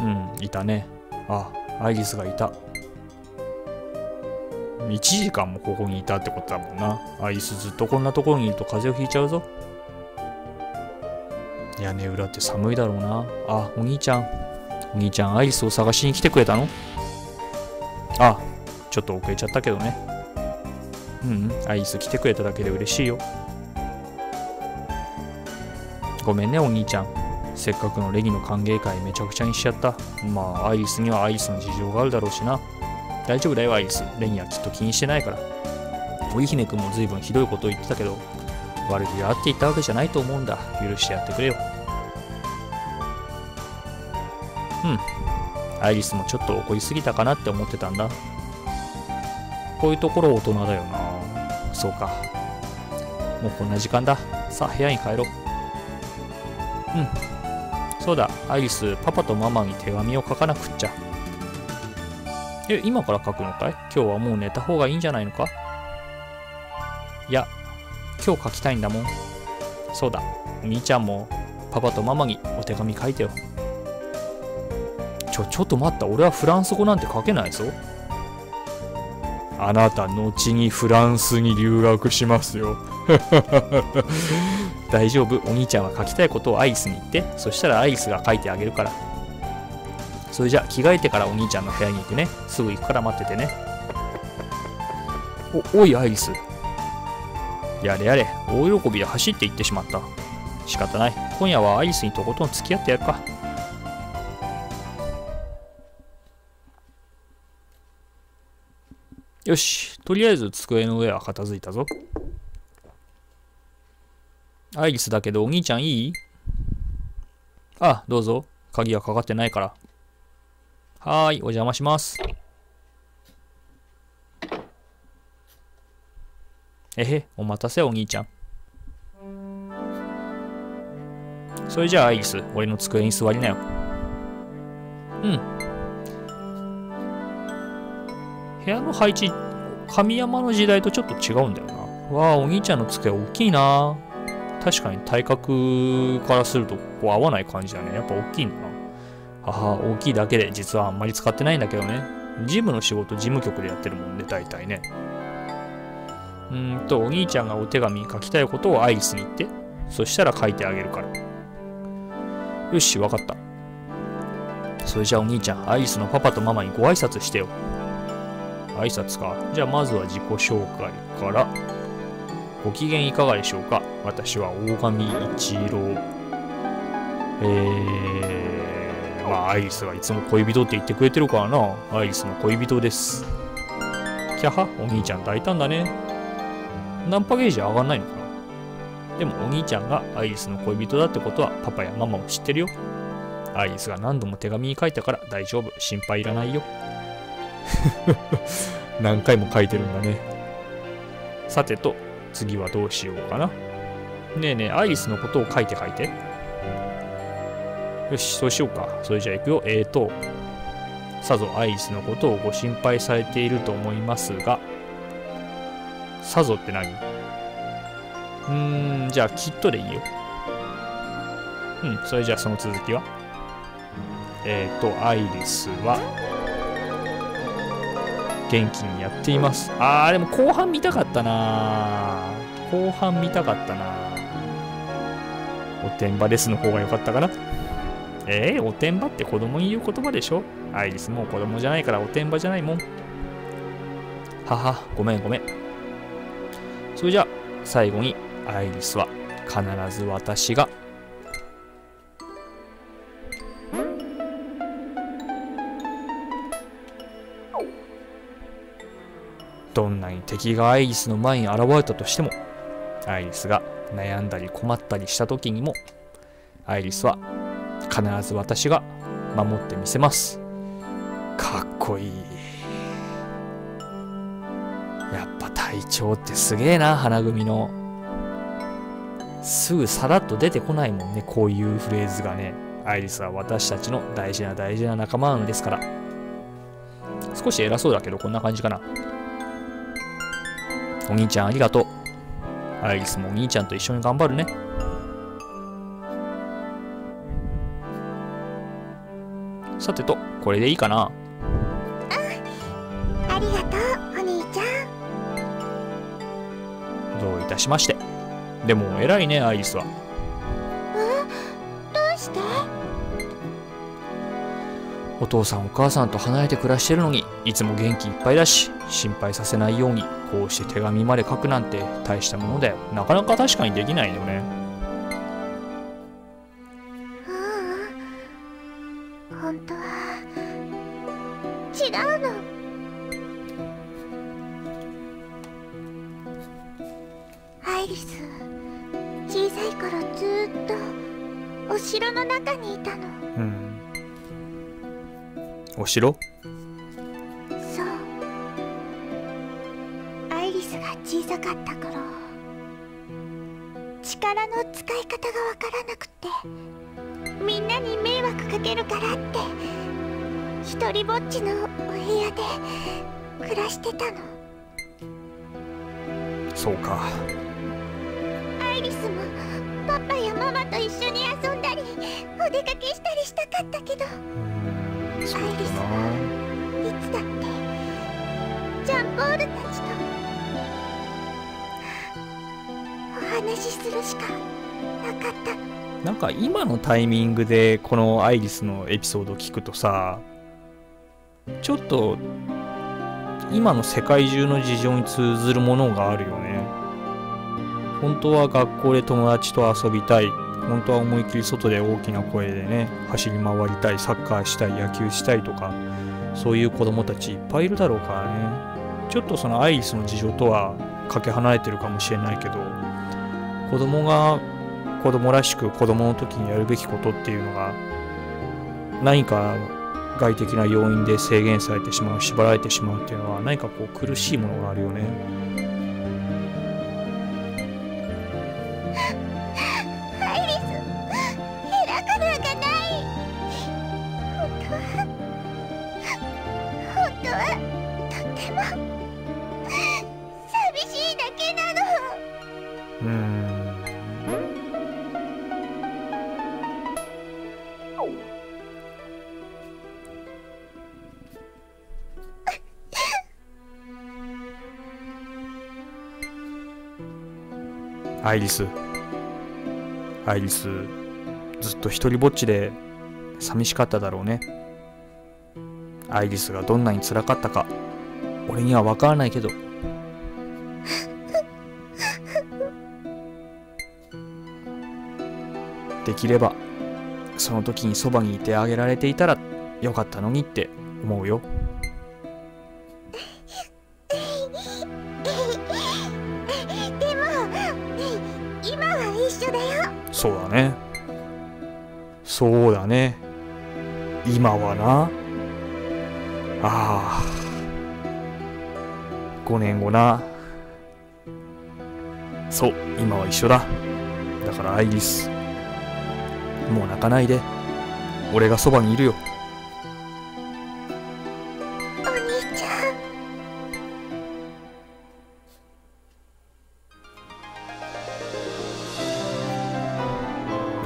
うんいたね。あアイリスがいた。1時間もここにいたってことだもんな。アイリスずっとこんなところにいると風邪をひいちゃうぞ。屋根裏って寒いだろうな。あお兄ちゃん。お兄ちゃんアイリスを探しに来てくれたの？あちょっと遅れちゃったけどね。うんアイリス来てくれただけで嬉しいよ。ごめんねお兄ちゃん。せっかくのレギの歓迎会めちゃくちゃにしちゃった。まあアイリスにはアイリスの事情があるだろうしな。大丈夫だよアイリス。レギはきっと気にしてないから。織姫君も随分ひどいことを言ってたけど悪気があって言ったわけじゃないと思うんだ。許してやってくれよ。うん。アイリスもちょっと怒りすぎたかなって思ってたんだ。こういうところ大人だよな。そうか。もうこんな時間だ。さあ部屋に帰ろう。うん。そうだ。アイリスパパとママに手紙を書かなくっちゃ。え今から書くのかい？今日はもう寝た方がいいんじゃないのか？いや今日書きたいんだもん。そうだ。お兄ちゃんもパパとママにお手紙書いてよ。ちょちょっと待った。俺はフランス語なんて書けないぞ。あなた後にフランスに留学しますよ。大丈夫。お兄ちゃんは書きたいことをアイスに言って。そしたらアイスが書いてあげるから。それじゃ着替えてからお兄ちゃんの部屋に行くね。すぐ行くから待っててね。おおいアイリス。やれやれ。大喜びで走って行ってしまった。仕方ない。今夜はアイリスにとことん付き合ってやるか。よし。とりあえず机の上は片付いたぞ。アイリスだけどお兄ちゃんいい？あ、どうぞ。鍵はかかってないから。はーい、お邪魔します。えへ、お待たせお兄ちゃん。それじゃあアイリス、俺の机に座りなよ。うん。部屋の配置、神山の時代とちょっと違うんだよな。わあ、お兄ちゃんの机大きいな。確かに体格からするとこう合わない感じだね。やっぱ大きいんだな。母、大きいだけで実はあんまり使ってないんだけどね。事務の仕事、事務局でやってるもんね、大体ね。うんと、お兄ちゃんがお手紙書きたいことをアイリスに言って、そしたら書いてあげるから。よし、わかった。それじゃあお兄ちゃん、アイリスのパパとママにご挨拶してよ。挨拶か。じゃあまずは自己紹介から。ご機嫌いかがでしょうか？私は大神一郎。えー、まあ、アイリスがいつも恋人って言ってくれてるからな。アイリスの恋人です。キャハ、お兄ちゃん大胆だね。ナンパゲージ上がんないのかな？でもお兄ちゃんがアイリスの恋人だってことはパパやママも知ってるよ。アイリスが何度も手紙に書いたから大丈夫。心配いらないよ。何回も書いてるんだね。さてと、次はどうしようかな。ねえねえ、アイリスのことを書いて書いて。よし、そうしようか。それじゃあ行くよ。えーと、さぞアイリスのことをご心配されていると思いますが、さぞって何？うーん、じゃあきっとでいいよ。うん、それじゃあその続きは？えーと、アイリスは、元気にやっています。あー、でも後半見たかったな後半見たかったなおてんばですの方が良かったかなえー、おてんばって子供に言う言葉でしょ？アイリスもう子供じゃないからおてんばじゃないもん。はは、ごめんごめん。それじゃあ、最後にアイリスは必ず私がどんなに敵がアイリスの前に現れたとしても、アイリスが悩んだり困ったりした時にも、アイリスは必ず私が守ってみせます。かっこいい。やっぱ隊長ってすげえな、花組の。すぐさらっと出てこないもんね、こういうフレーズがね。アイリスは私たちの大事な大事な仲間なのですから。少し偉そうだけど、こんな感じかな。お兄ちゃんありがとう。アイリスもお兄ちゃんと一緒に頑張るね。さてとこれでいいかな？ありがとうお兄ちゃん。どういたしまして。でも偉いねアイリスは。どうして？お父さんお母さんと離れて暮らしてるのにいつも元気いっぱいだし心配させないようにこうして手紙まで書くなんて大したものだよ。なかなか確かにできないよね。ううん本当は。違うの。アイリス。小さい頃ずーっとお城の中にいたの。うん。お城？暮らしてたの。そうか。アイリスもパパやママと一緒に遊んだりお出かけしたりしたかったけど。うんそうだな。いつだってジャンポールたちとお話しするしかなかったの。なんか今のタイミングでこのアイリスのエピソードを聞くとさちょっと今の世界中の事情に通ずるものがあるよね。本当は学校で友達と遊びたい。本当は思いっきり外で大きな声でね走り回りたい。サッカーしたい。野球したいとかそういう子供たちいっぱいいるだろうからね。ちょっとそのアイリスの事情とはかけ離れてるかもしれないけど子供が子供らしく子供の時にやるべきことっていうのが何か外的な要因で制限されてしまう縛られてしまうっていうのは何かこう苦しいものがあるよね。アイリス。アイリスずっと一人ぼっちで寂しかっただろうね。アイリスがどんなに辛かったか俺には分からないけど。できればその時にそばにいてあげられていたらよかったのにって思うよ。今はな。ああ。5年後な。そう今は一緒だ。だからアイリス。もう泣かないで。俺がそばにいるよ。お兄ちゃん。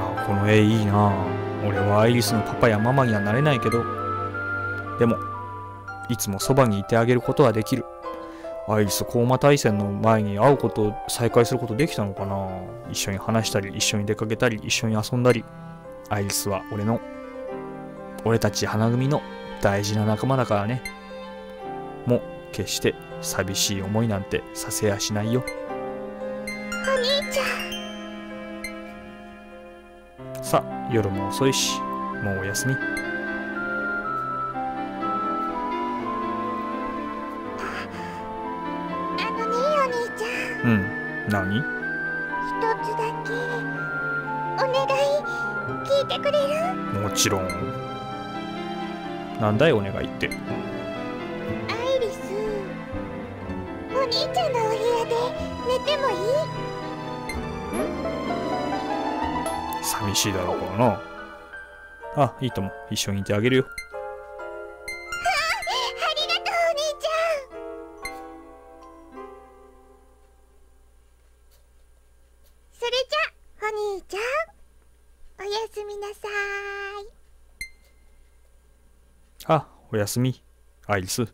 あこの絵いいな俺はアイリスのパパやママにはなれないけどでもいつもそばにいてあげることはできる。アイリスコーマ大戦の前に会うこと再会することできたのかな。一緒に話したり一緒に出かけたり一緒に遊んだり。アイリスは俺の俺たち花組の大事な仲間だからね。もう決して寂しい思いなんてさせやしないよ。さあ夜も遅いしもうおやすみ。あのねお兄ちゃん。うん。何？一つだけお願い聞いてくれる？もちろん。なんだいお願いって？寂しいだろうからな。あいいとも。一緒にいてあげるよ。ありがとうお兄ちゃん。それじゃお兄ちゃんおやすみなさーいおやすみ。アイリス。ジ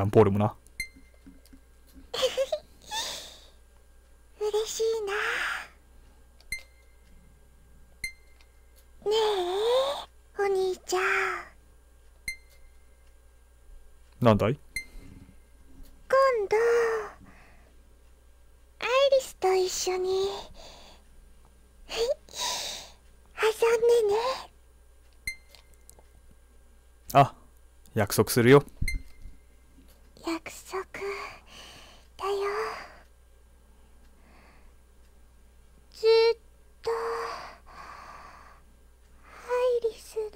ャンポールもな嬉しいなねえお兄ちゃんなんだい？今度アイリスと一緒に はい遊んでね。あ約束するよ約束だよずっとアイリスの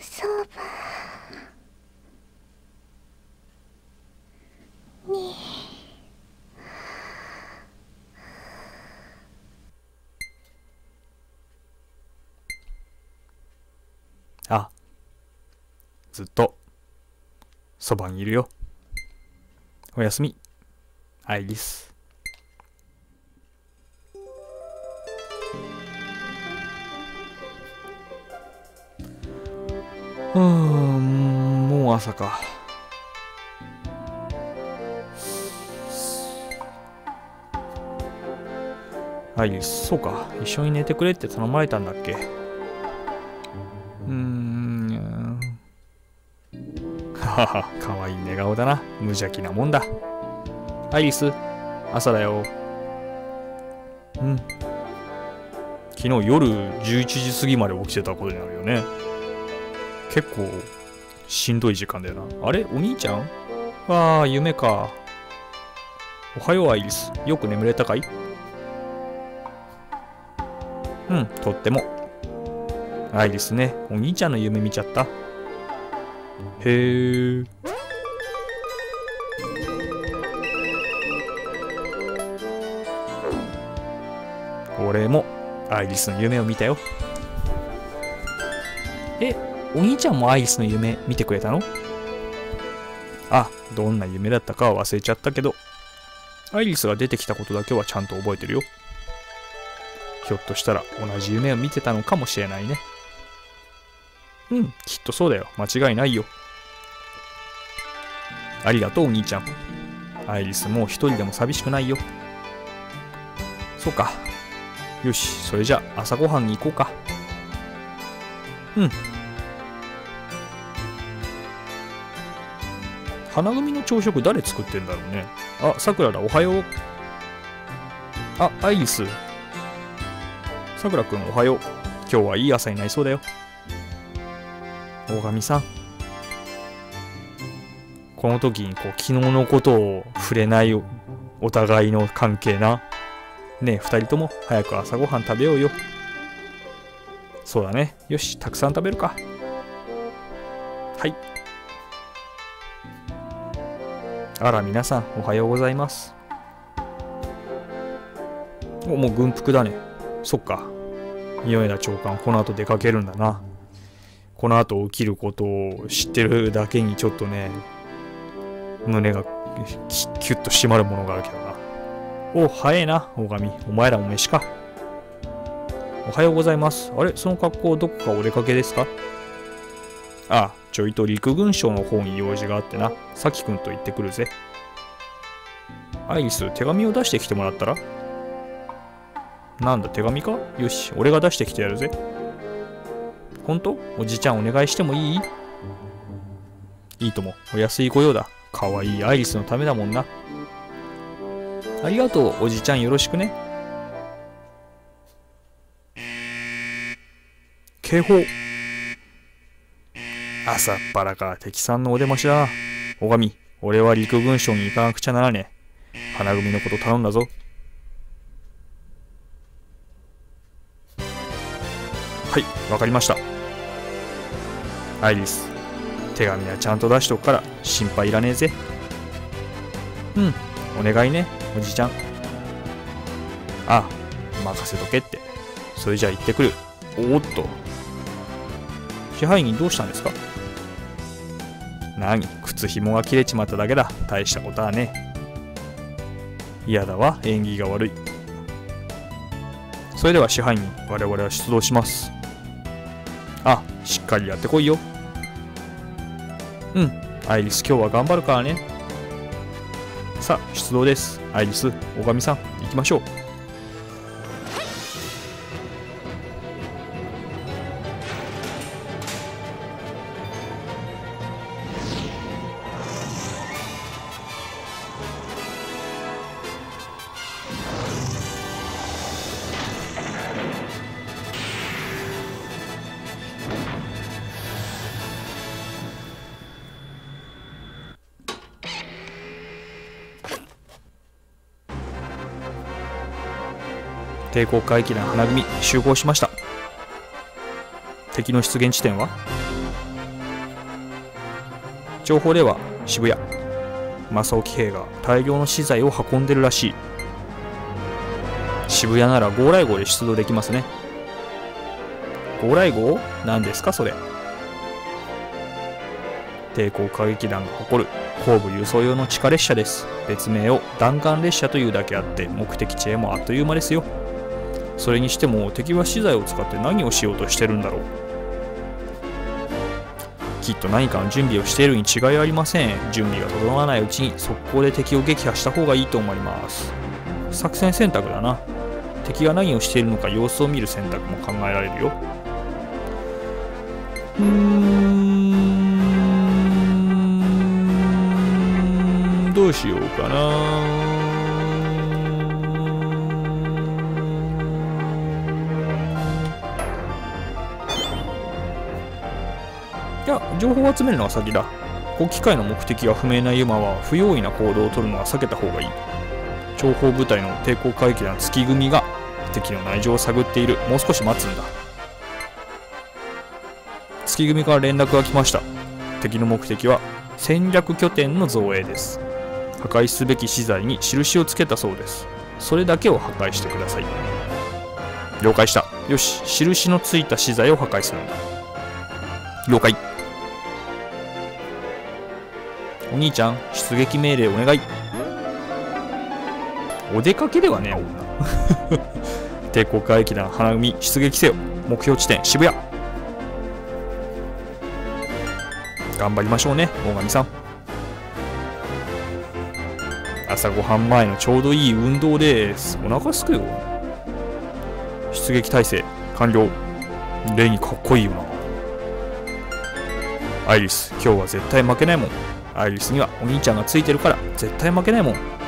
そばにあずっとそばにいるよ。おやすみ。アイリス。うんもう朝か。アイリスそうか。一緒に寝てくれって頼まれたんだっけ。ははかわいい寝顔だな。無邪気なもんだ。アイリス朝だよ。うん。昨日夜11時過ぎまで起きてたことになるよね。結構しんどい時間だよな。あれ？お兄ちゃん？わあ夢か。おはようアイリス。よく眠れたかい？うんとっても。アイリスね。お兄ちゃんの夢見ちゃった。へえ俺もアイリスの夢を見たよ。えお兄ちゃんもアイリスの夢見てくれたの？あどんな夢だったかは忘れちゃったけど。アイリスが出てきたことだけはちゃんと覚えてるよ。ひょっとしたら同じ夢を見てたのかもしれないね。うんきっとそうだよ。間違いないよありがとうお兄ちゃん。アイリスもう一人でも寂しくないよ。そうか。よしそれじゃ朝ごはんに行こうか。うん。花組の朝食誰作ってんだろうね。あさくらだおはよう。あアイリス。さくらくんおはよう。今日はいい朝になりそうだよ。大神さん。この時にこう昨日のことを触れないお互いの関係なねえ二人とも早く朝ごはん食べようよ。そうだね。よしたくさん食べるか。はい。あら皆さんおはようございます。おもう軍服だね。そっか。宮枝長官この後出かけるんだな。この後起きることを知ってるだけにちょっとね胸がキキュッと締まるものがあるけどな。お早えな大神。お前らも飯か。おはようございます。あれその格好どこかお出かけですか？ああちょいと陸軍省の方に用事があってな。さきくんと行ってくるぜ。アイリス手紙を出してきてもらったら？なんだ手紙か？よし俺が出してきてやるぜ。本当？おじちゃんお願いしてもいい？いいとも。お安い御用だかわいアイリスのためだもんな。ありがとうおじちゃん。よろしくね。警報。朝っぱらから敵さんのお出ましだ。おがみ俺は陸軍省に行かなくちゃならねえ。花組のこと頼んだぞ。はいわかりました。アイリス。手紙はちゃんと出しとくから心配いらねえぜ。うん。お願いねおじちゃん。あ任せとけって。それじゃあ行ってくる。おおっと。支配人どうしたんですか？何靴紐が切れちまっただけだ。大したことはね嫌だわ縁起が悪い。それでは支配人我々は出動します。あしっかりやってこいようん。アイリス今日は頑張るからね。さあ出動です。アイリスおかみさん行きましょう。抵抗回帰団花組集合しました。敵の出現地点は？情報では渋谷。正興兵が大量の資材を運んでるらしい。渋谷なら号来号で出動できますね。号来号何ですかそれ。抵抗歌劇団が誇る後部輸送用の地下列車です。別名を弾丸列車というだけあって目的地へもあっという間ですよ。それにしても敵は資材を使って何をしようとしてるんだろう。きっと何かの準備をしているに違いありません。準備が整わないうちに速攻で敵を撃破した方がいいと思います。作戦選択だな。敵が何をしているのか様子を見る選択も考えられるよ。うーん。どうしようかな。情報を集めるのが先だ。こ機械の目的が不明なユマは不用意な行動を取るのは避けた方がいい。情報部隊の抵抗回帰団月組が敵の内情を探っている。もう少し待つんだ。月組から連絡が来ました。敵の目的は戦略拠点の造営です。破壊すべき資材に印をつけたそうです。それだけを破壊してください。了解した。よし。印のついた資材を破壊するんだ。了解。お兄ちゃん出撃命令お願い。お出かけではねえ女 帝国海駅団花組出撃せよ。目標地点渋谷。頑張りましょうね大神さん。朝ごはん前のちょうどいい運動です。お腹すくよ。出撃態勢完了。レイにかっこいいよな。アイリス今日は絶対負けないもん。アイリスにはお兄ちゃんがついてるから絶対負けないもん。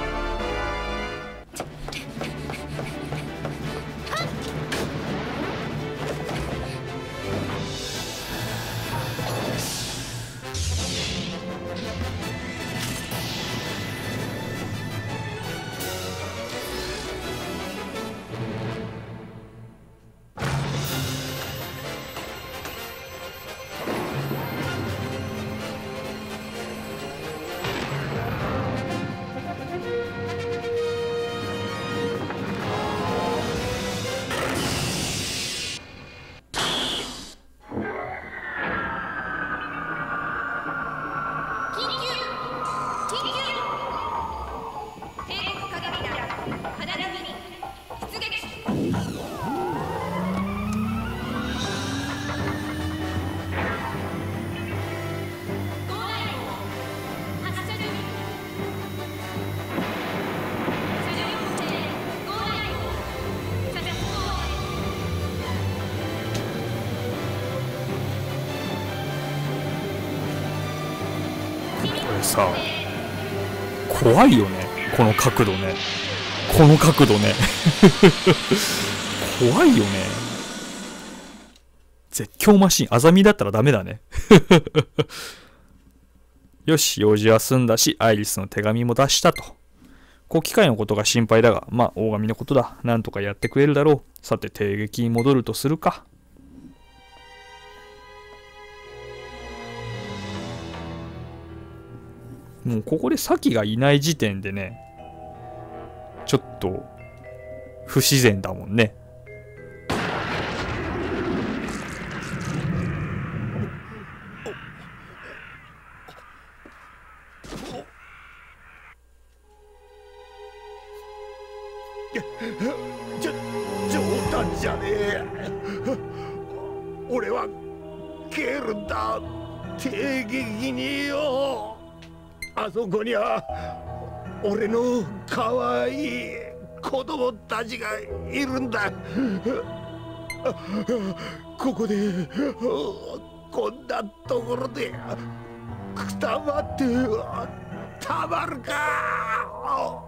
れさ怖いよねこの角度ね。この角度ね。怖いよね。絶叫マシンあざみだったらダメだね。よし用事は済んだしアイリスの手紙も出したと。こう機械のことが心配だがまあ大神のことだ。なんとかやってくれるだろう。さて帝撃に戻るとするか。もうここで先がいない時点でね、ちょっと不自然だもんね。こには俺の可愛い子供たちがいるんだ。ここでこんなところでくたばってたまるか。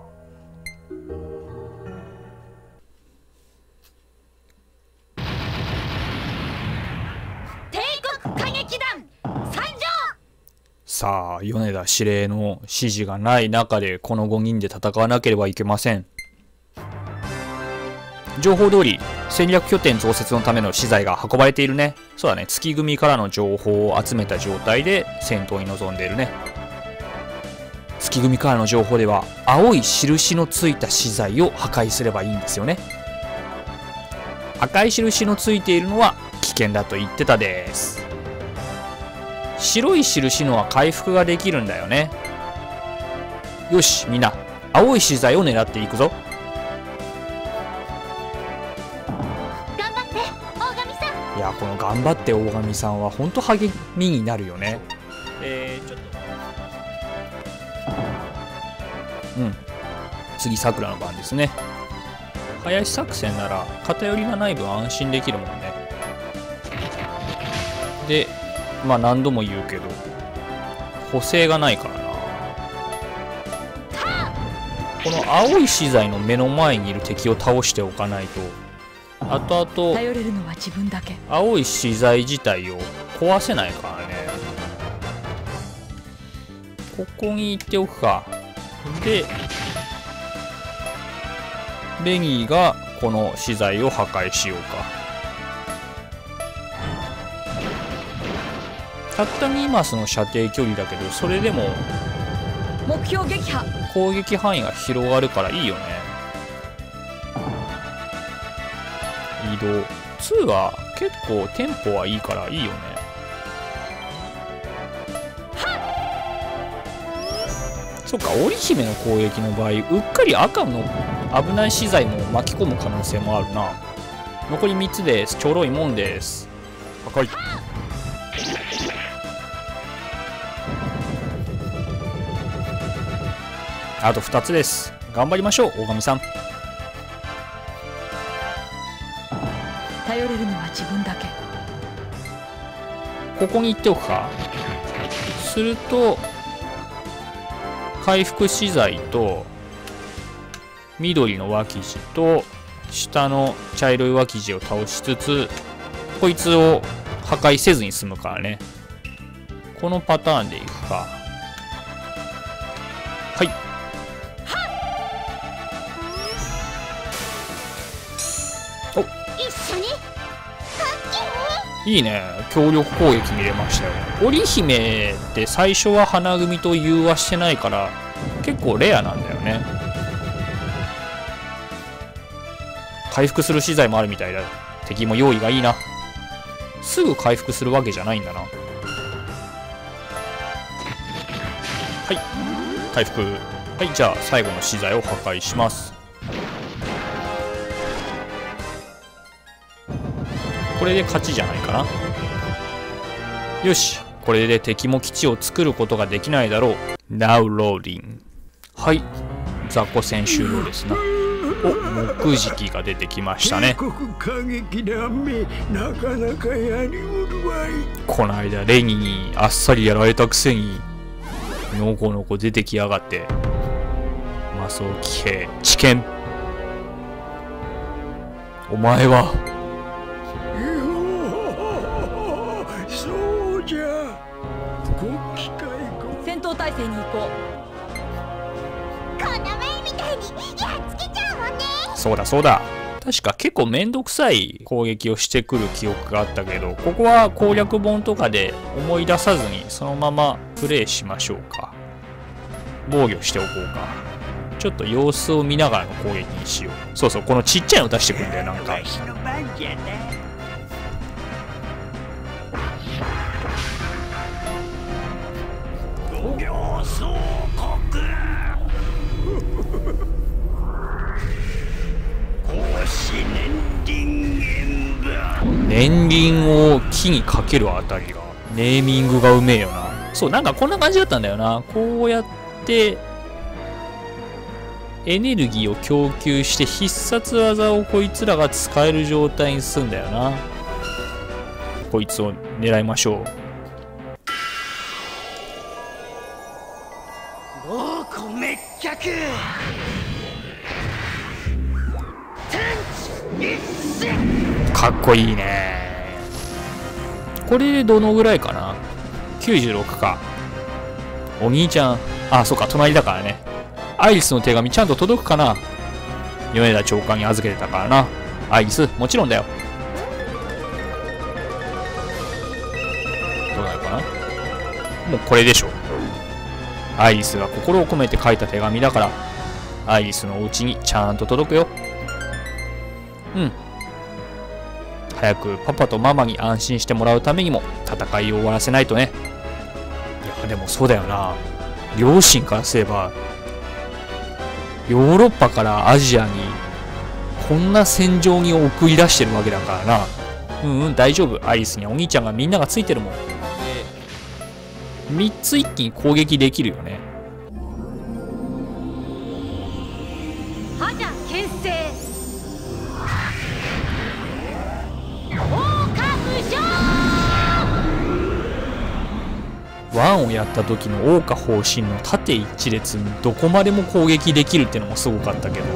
さあ、米田司令の指示がない中で、この5人で戦わなければいけません。情報通り、戦略拠点増設のための資材が運ばれているね。そうだね、月組からの情報を集めた状態で戦闘に臨んでいるね。月組からの情報では、青い印のついた資材を破壊すればいいんですよね。赤い印のついているのは危険だと言ってたです。白い印のは回復ができるんだよね。よしみんな青い資材を狙っていくぞ。頑張って大神さん。いやこの頑張って大神さんは本当励みになるよね。えー、ちょっと。うん。次さくらの番ですね。林作戦なら偏りがない分安心できるもんね。でまあ何度も言うけど補正がないからな。この青い資材の目の前にいる敵を倒しておかないと後々頼れるのは自分だけ。青い資材自体を壊せないからね。ここに行っておくか。でレギーがこの資材を破壊しようかたった2マスの射程距離だけどそれでも目標撃破。攻撃範囲が広がるからいいよね。移動。2は結構テンポはいいからいいよね。そっか織姫の攻撃の場合うっかり赤の危ない資材も巻き込む可能性もあるな。残り3つです。ちょろいもんです。破壊あと2つです。頑張りましょう大神さん。頼れるのは自分だけ。ここに行っておくか。すると回復資材と緑の脇地と下の茶色い脇地を倒しつつこいつを破壊せずに済むからね。このパターンでいくかいいね。協力攻撃見れましたよ。織姫って最初は花組と融和してないから結構レアなんだよね。回復する資材もあるみたいだ。敵も用意がいいな。すぐ回復するわけじゃないんだな。はい。回復。はいじゃあ最後の資材を破壊します。これで勝ちじゃないかな。よしこれで敵も基地を作ることができないだろう。Now loading はい。雑魚戦終了ですな。お木敷が出てきましたね。帝国歌劇団めないこの間レニにあっさりやられたくせにのこのこ出てきやがって。マスオキ兵知見お前はそうだそうだ。確か結構めんどくさい攻撃をしてくる記憶があったけどここは攻略本とかで思い出さずにそのままプレイしましょうか。防御しておこうか。ちょっと様子を見ながらの攻撃にしよう。そうそうこのちっちゃいの出してくるんだよなんか。私の番じ年輪を木にかけるあたりが、ネーミングがうめえよな。そう、なんかこんな感じだったんだよな。こうやって、エネルギーを供給して必殺技をこいつらが使える状態にすんだよな。こいつを狙いましょう。かっこいいね。これでどのぐらいかな ?96 か。お兄ちゃん、あ、そっか、隣だからね。アイリスの手紙ちゃんと届くかな？米田長官に預けてたからな。アイリス、もちろんだよ。どうなるかな？もうこれでしょ。アイリスが心を込めて書いた手紙だから、アイリスのお家にちゃんと届くよ。うん。早くパパとママに安心してもらうためにも戦いを終わらせないとね。いや、でもそうだよな。両親からすれば、ヨーロッパからアジアにこんな戦場に送り出してるわけだからな。うんうん、大丈夫。アリスにお兄ちゃんがみんながついてるもん。3つ一気に攻撃できるよね。1をやった時の桜花方針の縦一列どこまでも攻撃できるっていうのもすごかったけど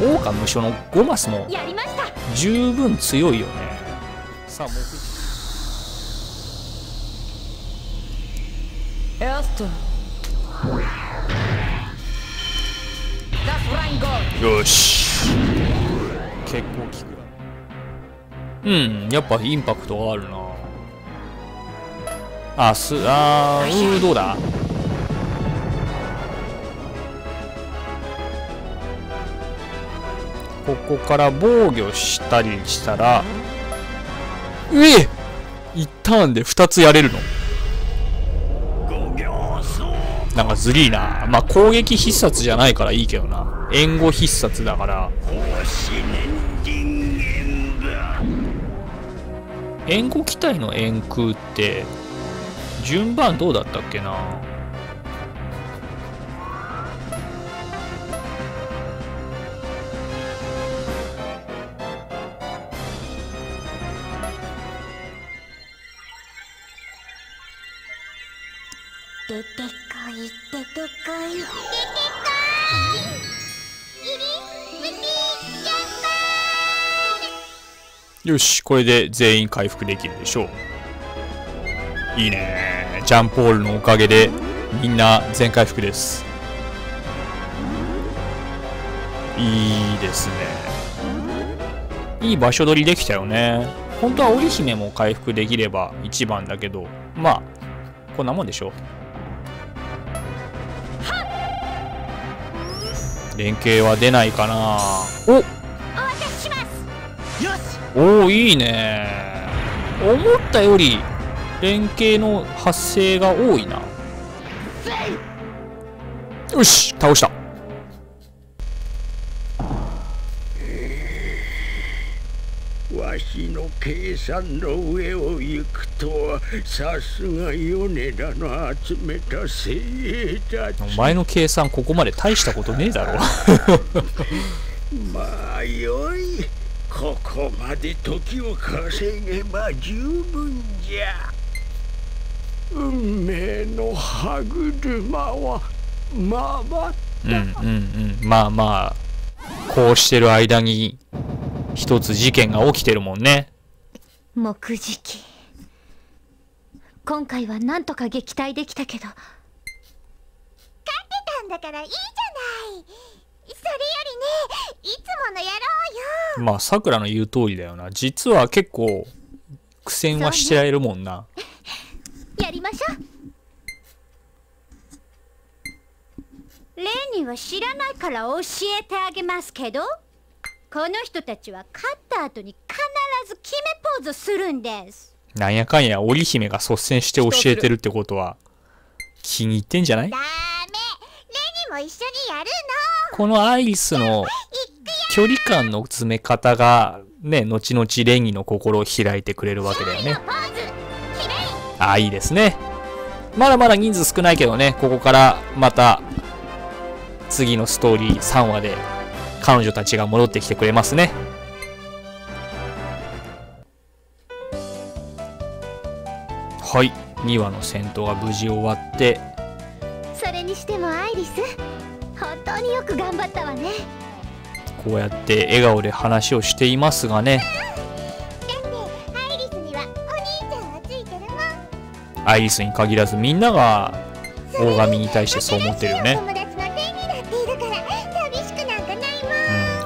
桜花無償の5マスも十分強いよね。さあ目よし。結構効くうんやっぱインパクトがあるな。あすあーうーどうだ？ここから防御したりしたらうえ一ターンで2つやれるの？なんかずりーな。まあ攻撃必殺じゃないからいいけどな。援護必殺だから。援護機体の円空って順番どうだったっけな？出てこい出てこい出てこいよしこれで全員回復できるでしょう。いいねジャンポールのおかげでみんな全回復です。いいですね。いい場所取りできたよね。本当は織姫も回復できれば一番だけど。まあこんなもんでしょ連携は出ないかな。おお渡ししますよしお！おいいね。思ったより連携の発生が多いな。よし倒した。わしの計算の上を行くとはさすが米田の集めた精鋭たち。お前の計算ここまで大したことねえだろ。まあよい。ここまで時を稼げば十分じゃ運命の歯車は回っうんうんうん。まあまあこうしてる間に一つ事件が起きてるもんね。目次。機今回はなんとか撃退できたけど。勝ってたんだからいいじゃない。それよりねいつものやろうよ。まあさくらの言う通りだよな。実は結構苦戦はしてられるもんなやりましょう。レニーは知らないから教えてあげますけどこの人たちは勝った後に必ず決めポーズするんです。なんやかんや織姫が率先して教えてるってことは気に入ってんじゃない？ダメ。レニーも一緒にやるこのアイリスの距離感の詰め方がね、後々レニの心を開いてくれるわけだよね。ああ、いいですね。まだまだ人数少ないけどね、ここからまた次のストーリー3話で彼女たちが戻ってきてくれますね。はい、2話の戦闘が無事終わって、それにしてもアイリス本当によく頑張ったわねこうやって笑顔で話をしていますがね、アイリスに限らずみんなが大神に対してそう思ってるよね。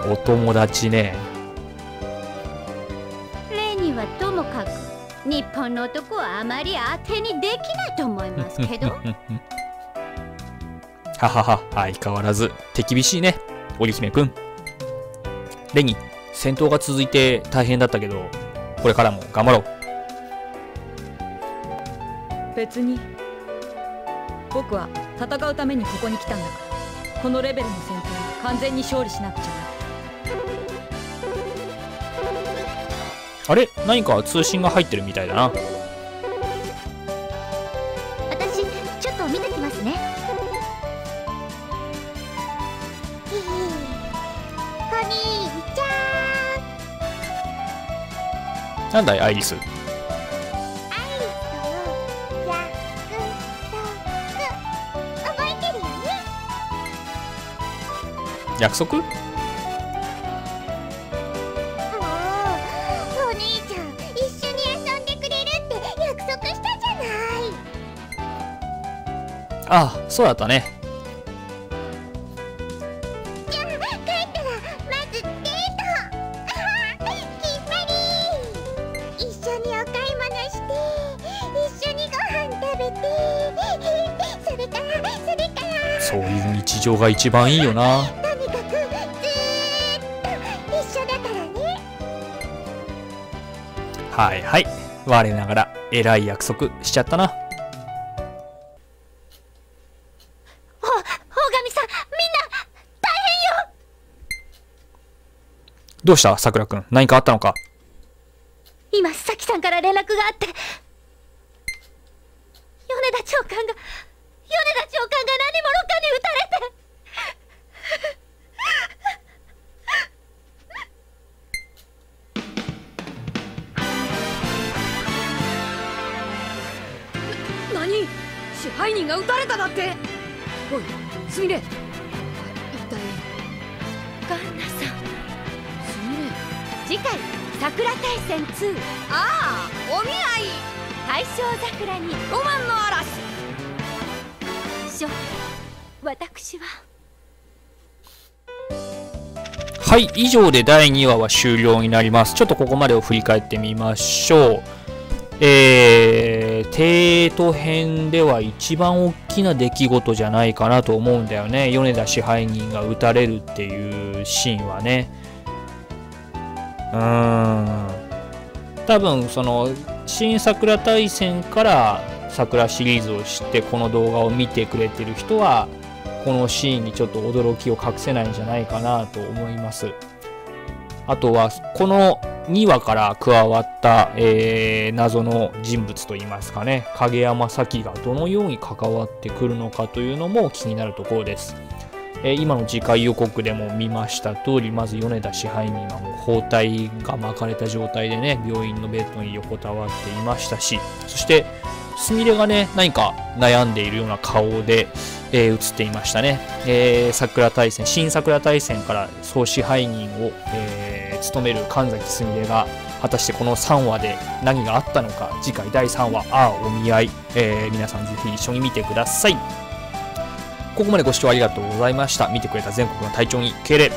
んお友達ね。レニーはともかく日本の男はあまり当てにできないと思いますけど ははは、相変わらず手厳しいね、織姫くん。レニ、戦闘が続いて大変だったけど、これからも頑張ろう。別に。僕は戦うためにここに来たんだから。このレベルの戦闘は完全に勝利しなくちゃなあれ？何か通信が入ってるみたいだな。私ちょっと見てきますね。お兄ちゃん。なんだい、アイリス？約束？もうお兄ちゃん一緒に遊んでくれるって約束したじゃない。ああ、そうだったね。じゃあ帰ったらまずデート。きっぱり。一緒にお買い物して一緒にご飯食べて。それからそれから。そういう日常が一番いいよな。はいはい。我ながら、偉い約束しちゃったな。お大神さんみんな大変よどうした？さくらくん。何かあったのか？今さきさんから連絡があってはい、以上で第2話は終了になります。ちょっとここまでを振り返ってみましょう。えー、帝都編では一番大きな出来事じゃないかなと思うんだよね。米田支配人が撃たれるっていうシーンはね。うーん。多分、その、新桜大戦から桜シリーズを知ってこの動画を見てくれてる人は、このシーンにちょっと驚きを隠せないんじゃないかなと思います。あとは、この2話から加わった、えー謎の人物といいますかね、影山咲がどのように関わってくるのかというのも気になるところです。えー今の次回予告でも見ました通り、まず米田支配人はもう包帯が巻かれた状態でね、病院のベッドに横たわっていましたし、そして、すみれがね、何か悩んでいるような顔で、えー映っていましたね。えー桜大戦、新桜大戦から総支配人を、えー務める神崎すみれが、果たしてこの3話で何があったのか、次回第3話、ああ、お見合い、え皆さんぜひ一緒に見てください。ここまでご視聴ありがとうございました。見てくれた全国の隊長に敬礼。